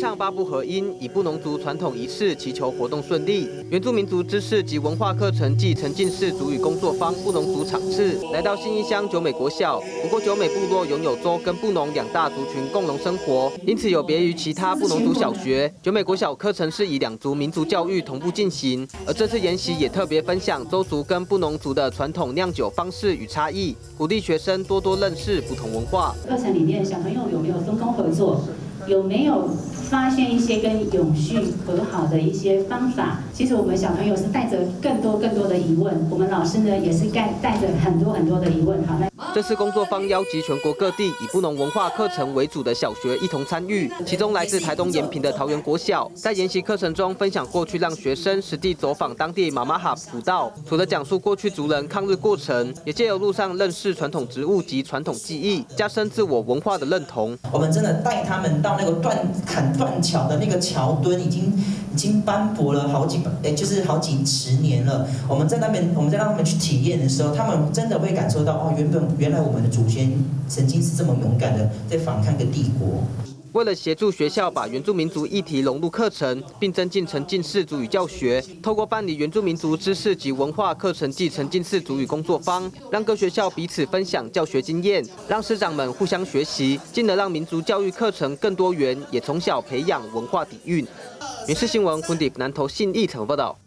唱八部合音，以布农族传统仪式祈求活动顺利。原住民族知识及文化课程暨沉浸式族语工作坊布农族场次来到新义乡九美国小。不过九美部落拥有州跟布农两大族群共同生活，因此有别于其他布农族小学，九美国小课程是以两族民族教育同步进行。而这次研习也特别分享州族跟布农族的传统酿酒方式与差异，鼓励学生多多认识不同文化。课程里面小朋友有没有分工合作？有没有发现一些跟永续和好的一些方法？其实我们小朋友是带着更多更多的疑问，我们老师呢也是带带着很多很多的疑问。好，那。这次工作坊邀集全国各地以布农文化课程为主的小学一同参与，其中来自台东延平的桃园国小，在研习课程中分享过去，让学生实地走访当地马马哈古道，除了讲述过去族人抗日过程，也借由路上认识传统植物及传统技艺，加深自我文化的认同。我们真的带他们到那个断砍断桥的那个桥墩，已经已经斑驳了好几百，就是好几十年了。我们在那边，我们在让他们去体验的时候，他们真的会感受到哦，原本。原来我们的祖先曾经是这么勇敢的，在反抗一个帝国。为了协助学校把原住民族议题融入课程，并增进沉浸式族语教学，透过办理原住民族知识及文化课程及沉浸式族语工作坊，让各学校彼此分享教学经验，让师长们互相学习，进而让民族教育课程更多元，也从小培养文化底蕴。原视新闻，昆迪南投信义城报道。